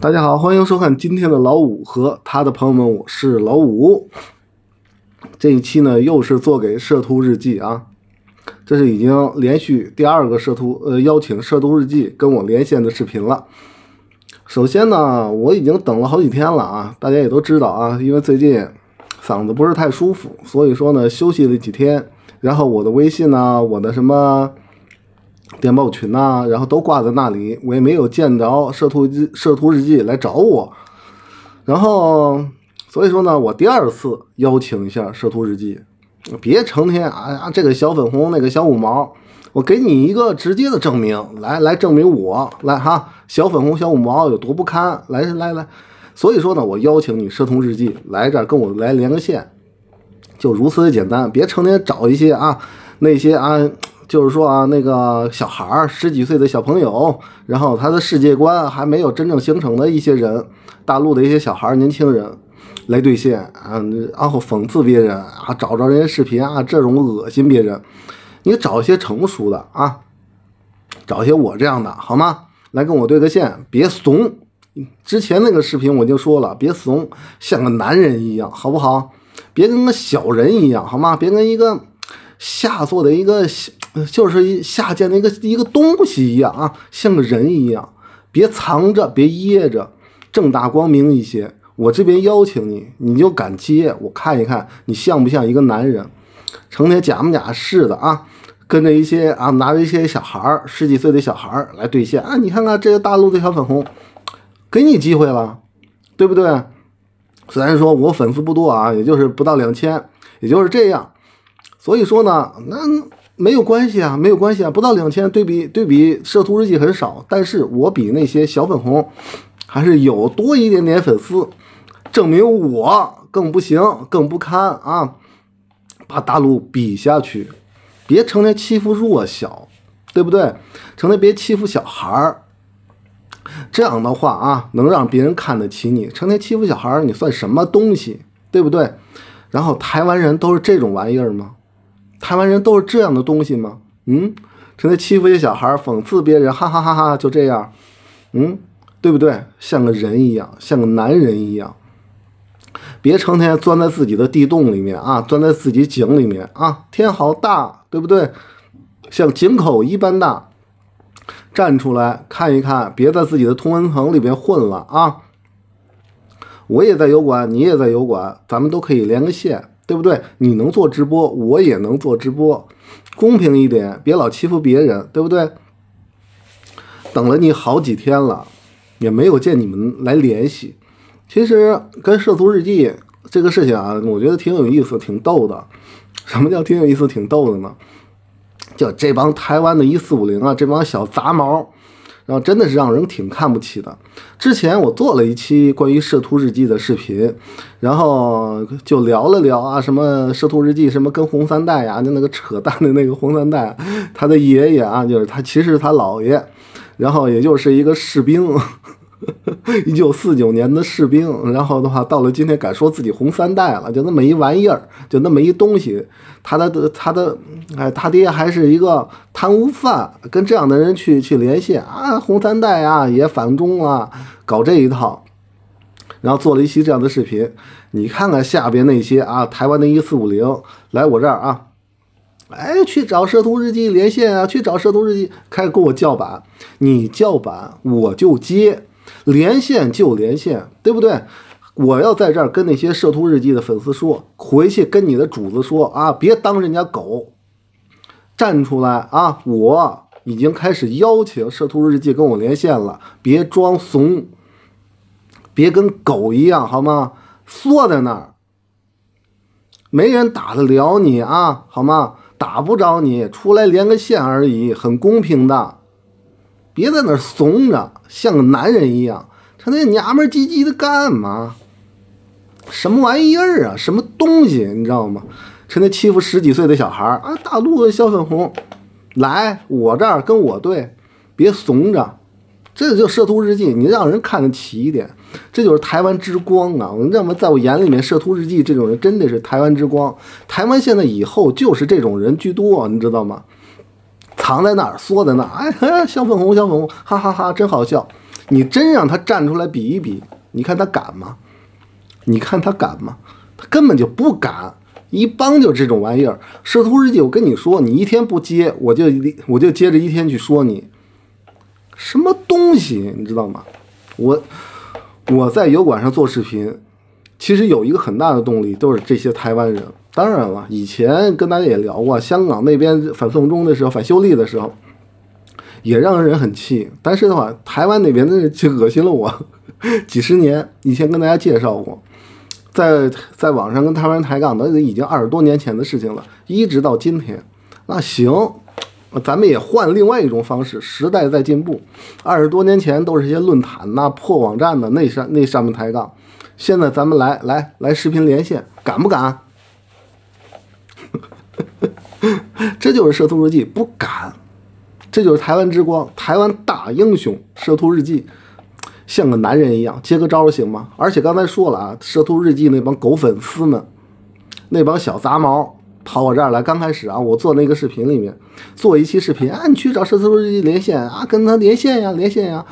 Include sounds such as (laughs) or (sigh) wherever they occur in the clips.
大家好，欢迎收看今天的老五和他的朋友们，我是老五。这一期呢，又是做给摄图日记啊，这是已经连续第二个摄图呃邀请摄图日记跟我连线的视频了。首先呢，我已经等了好几天了啊，大家也都知道啊，因为最近嗓子不是太舒服，所以说呢休息了几天，然后我的微信呢，我的什么。电报群呐、然后都挂在那里，我也没有见着摄图日摄图日记来找我，然后所以说呢，我第二次邀请一下摄图日记，别成天哎呀这个小粉红那个小五毛，我给你一个直接的证明，来来证明我来哈小粉红小五毛有多不堪，来来来，所以说呢，我邀请你摄图日记来这儿跟我来连个线，就如此的简单，别成天找一些啊那些啊。就是说啊，那个小孩儿十几岁的小朋友，然后他的世界观还没有真正形成的一些人，大陆的一些小孩儿、年轻人来兑现啊，然后讽刺别人啊，找着人家视频啊，这种恶心别人。你找一些成熟的啊，找一些我这样的好吗？来跟我对个线，别怂。之前那个视频我就说了，别怂，像个男人一样，好不好？别跟个小人一样，好吗？别跟一个下作的一个小。就是一下贱的一个一个东西一样啊，像个人一样，别藏着，别掖着，正大光明一些。我这边邀请你，你就敢接，我看一看你像不像一个男人，成天假模假式的啊，跟着一些啊，拿着一些小孩儿，十几岁的小孩儿来兑现啊。你看看这个大陆的小粉红，给你机会了，对不对？虽然说我粉丝不多啊，也就是不到两千，也就是这样。所以说呢，那。没有关系啊，没有关系啊，不到两千，对比对比摄图日记很少，但是我比那些小粉红还是有多一点点粉丝，证明我更不行，更不堪啊！把大陆比下去，别成天欺负弱小，对不对？成天别欺负小孩儿，这样的话啊，能让别人看得起你。成天欺负小孩儿，你算什么东西，对不对？然后台湾人都是这种玩意儿吗？台湾人都是这样的东西吗？嗯，成天欺负一些小孩，讽刺别人，哈哈哈哈，就这样，嗯，对不对？像个人一样，像个男人一样，别成天钻在自己的地洞里面啊，钻在自己井里面啊，天好大，对不对？像井口一般大，站出来看一看，别在自己的同温层里边混了啊！我也在油管，你也在油管，咱们都可以连个线。对不对？你能做直播，我也能做直播，公平一点，别老欺负别人，对不对？等了你好几天了，也没有见你们来联系。其实跟摄图日记这个事情啊，我觉得挺有意思，挺逗的。什么叫挺有意思、挺逗的呢？就这帮台湾的一四五零啊，这帮小杂毛。然后真的是让人挺看不起的。之前我做了一期关于摄图日记的视频，然后就聊了聊啊，什么摄图日记，什么跟红三代呀，就那个扯淡的那个红三代，他的爷爷啊，就是他其实是他姥爷，然后也就是一个士兵。(laughs) 一九四九年的士兵，然后的话，到了今天敢说自己红三代了，就那么一玩意儿，就那么一东西。他的他的，哎，他爹还是一个贪污犯，跟这样的人去去连线啊，红三代啊，也反中啊，搞这一套，然后做了一期这样的视频。你看看下边那些啊，台湾的一四五零来我这儿啊，哎，去找摄图日记连线啊，去找摄图日记，开始跟我叫板，你叫板我就接。连线就连线，对不对？我要在这儿跟那些摄图日记的粉丝说，回去跟你的主子说啊，别当人家狗，站出来啊！我已经开始邀请摄图日记跟我连线了，别装怂，别跟狗一样好吗？缩在那儿，没人打得了你啊，好吗？打不着你，出来连个线而已，很公平的。别在那怂着，像个男人一样，成天娘们唧唧的干嘛？什么玩意儿啊？什么东西？你知道吗？成天欺负十几岁的小孩儿啊！大陆的小粉红，来我这儿跟我对，别怂着。这就摄图日记，你让人看得起一点。这就是台湾之光啊！我你知道吗？在我眼里面，摄图日记这种人真的是台湾之光。台湾现在以后就是这种人居多，你知道吗？藏在那儿，缩在那儿，哎，小粉红，小粉红，哈哈哈，真好笑。你真让他站出来比一比，你看他敢吗？你看他敢吗？他根本就不敢。一帮就这种玩意儿，摄图日记，我跟你说，你一天不接，我就我就接着一天去说你，什么东西，你知道吗？我我在油管上做视频，其实有一个很大的动力，都是这些台湾人。当然了，以前跟大家也聊过，香港那边反送中的时候，反修例的时候，也让人很气。但是的话，台湾那边的就恶心了我 (laughs) 几十年。以前跟大家介绍过。在在网上跟台湾人抬杠，那已经二十多年前的事情了，一直到今天。那行，咱们也换另外一种方式，时代在进步。二十多年前都是些论坛呐、破网站的那上那上面抬杠，现在咱们来来来视频连线，敢不敢？(laughs) 这就是摄图日记，不敢。这就是台湾之光，台湾大英雄摄图日记。像个男人一样接个招行吗？而且刚才说了啊，摄图日记那帮狗粉丝们，那帮小杂毛跑我这儿来。刚开始啊，我做那个视频里面做一期视频啊，你去找摄图日记连线啊，跟他连线呀，连线呀。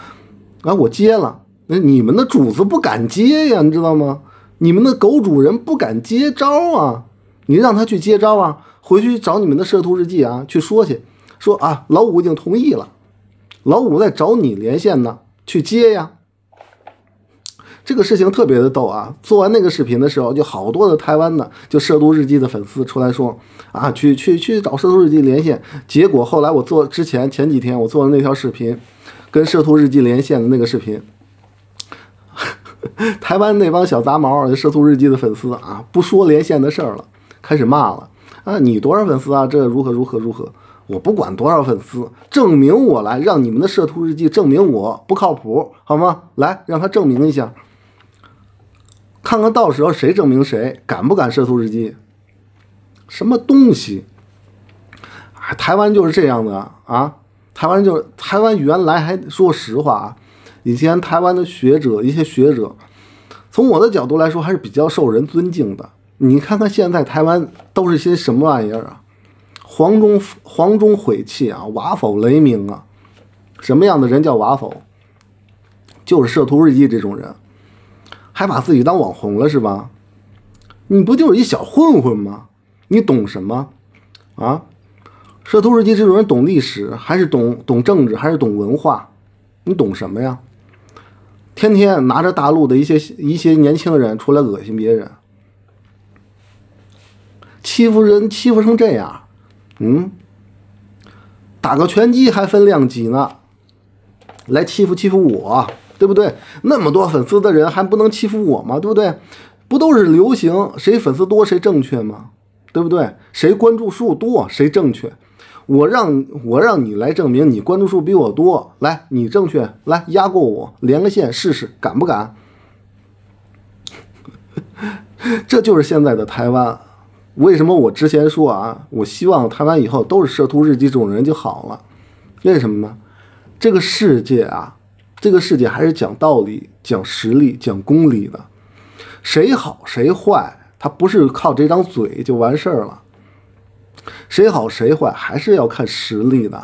啊，我接了，那你们的主子不敢接呀，你知道吗？你们的狗主人不敢接招啊，你让他去接招啊，回去找你们的摄图日记啊，去说去，说啊，老五已经同意了，老五在找你连线呢，去接呀。这个事情特别的逗啊！做完那个视频的时候，就好多的台湾的就摄图日记的粉丝出来说啊，去去去找摄图日记连线。结果后来我做之前前几天我做的那条视频，跟摄图日记连线的那个视频，(laughs) 台湾那帮小杂毛摄图日记的粉丝啊，不说连线的事儿了，开始骂了啊！你多少粉丝啊？这如何如何如何？我不管多少粉丝，证明我来，让你们的摄图日记证明我不靠谱，好吗？来，让他证明一下。看看到时候谁证明谁敢不敢摄图日记？什么东西？啊，台湾就是这样的啊！台湾就是台湾，原来还说实话啊，以前台湾的学者一些学者，从我的角度来说还是比较受人尊敬的。你看看现在台湾都是些什么玩意儿啊？黄忠黄忠晦气啊，瓦否雷鸣啊！什么样的人叫瓦否？就是摄图日记这种人。还把自己当网红了是吧？你不就是一小混混吗？你懂什么啊？摄图日记这种人懂历史还是懂懂政治还是懂文化？你懂什么呀？天天拿着大陆的一些一些年轻人出来恶心别人，欺负人欺负成这样，嗯？打个拳击还分量级呢，来欺负欺负我。对不对？那么多粉丝的人还不能欺负我吗？对不对？不都是流行谁粉丝多谁正确吗？对不对？谁关注数多谁正确？我让我让你来证明你关注数比我多，来你正确，来压过我，连个线试试，敢不敢？(laughs) 这就是现在的台湾。为什么我之前说啊？我希望台湾以后都是摄图日记这种人就好了。为什么呢？这个世界啊。这个世界还是讲道理、讲实力、讲公理的，谁好谁坏，他不是靠这张嘴就完事儿了。谁好谁坏还是要看实力的。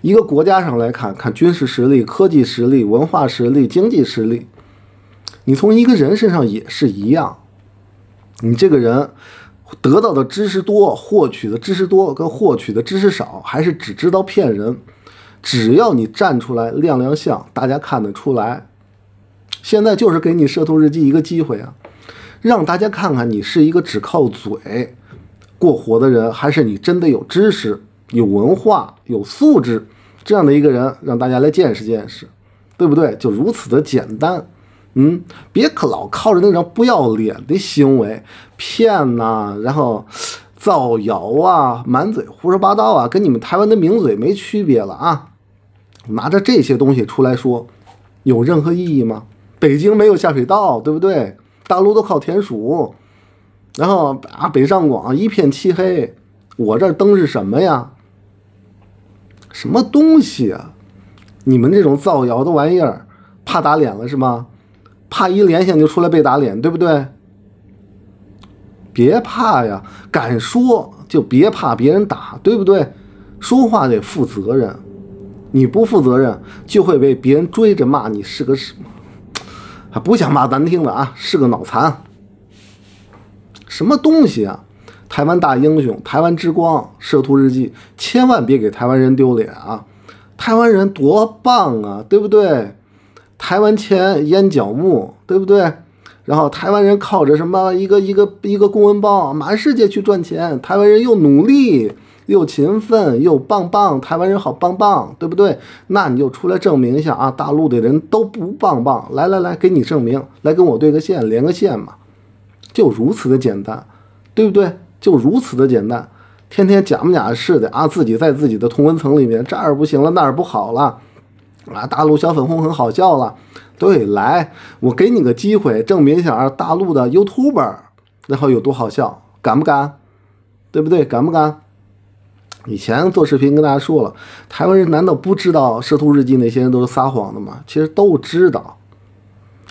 一个国家上来看看军事实力、科技实力、文化实力、经济实力，你从一个人身上也是一样。你这个人得到的知识多，获取的知识多，跟获取的知识少，还是只知道骗人。只要你站出来亮亮相，大家看得出来。现在就是给你摄图日记一个机会啊，让大家看看你是一个只靠嘴过活的人，还是你真的有知识、有文化、有素质这样的一个人，让大家来见识见识，对不对？就如此的简单。嗯，别可老靠着那种不要脸的行为骗呐，然后造谣啊，满嘴胡说八道啊，跟你们台湾的名嘴没区别了啊。拿着这些东西出来说，有任何意义吗？北京没有下水道，对不对？大陆都靠田鼠，然后啊，北上广一片漆黑，我这灯是什么呀？什么东西啊？你们这种造谣的玩意儿，怕打脸了是吗？怕一连线就出来被打脸，对不对？别怕呀，敢说就别怕别人打，对不对？说话得负责任。你不负责任，就会被别人追着骂你是个什么？还不想骂难听的啊，是个脑残。什么东西啊？台湾大英雄，台湾之光，摄图日记，千万别给台湾人丢脸啊！台湾人多棒啊，对不对？台湾钱淹脚木，对不对？然后台湾人靠着什么一个一个一个公文包，满世界去赚钱。台湾人又努力又勤奋又棒棒，台湾人好棒棒，对不对？那你就出来证明一下啊！大陆的人都不棒棒，来来来，给你证明，来跟我对个线，连个线嘛，就如此的简单，对不对？就如此的简单，天天假模假式的啊，自己在自己的同温层里面，这儿不行了，那儿不好了，啊，大陆小粉红很好笑了，对，来，我给你个机会，证明一下大陆的 YouTuber 然后有多好笑，敢不敢？对不对？敢不敢？以前做视频跟大家说了，台湾人难道不知道《摄图日记》那些人都是撒谎的吗？其实都知道，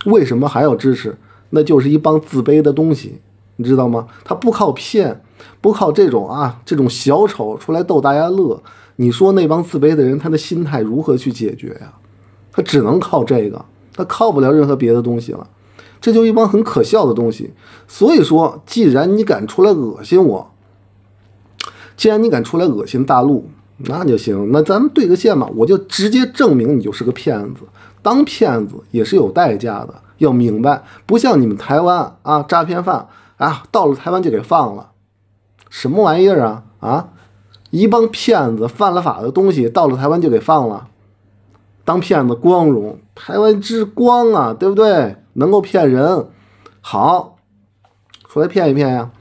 为什么还要支持？那就是一帮自卑的东西。你知道吗？他不靠骗，不靠这种啊，这种小丑出来逗大家乐。你说那帮自卑的人，他的心态如何去解决呀？他只能靠这个，他靠不了任何别的东西了。这就一帮很可笑的东西。所以说，既然你敢出来恶心我，既然你敢出来恶心大陆，那就行。那咱们对个线嘛，我就直接证明你就是个骗子。当骗子也是有代价的，要明白。不像你们台湾啊，诈骗犯。啊，到了台湾就给放了，什么玩意儿啊啊！一帮骗子犯了法的东西，到了台湾就给放了，当骗子光荣，台湾之光啊，对不对？能够骗人，好，出来骗一骗呀！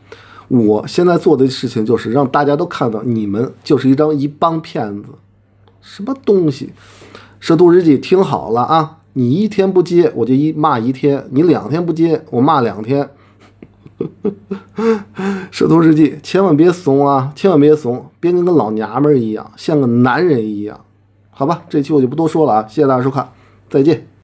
我现在做的事情就是让大家都看到，你们就是一张一帮骗子，什么东西？摄度日记听好了啊，你一天不接，我就一骂一天；你两天不接，我骂两天。(laughs) 蛇头日记，千万别怂啊！千万别怂，别跟个老娘们儿一样，像个男人一样，好吧？这期我就不多说了啊！谢谢大家收看，再见。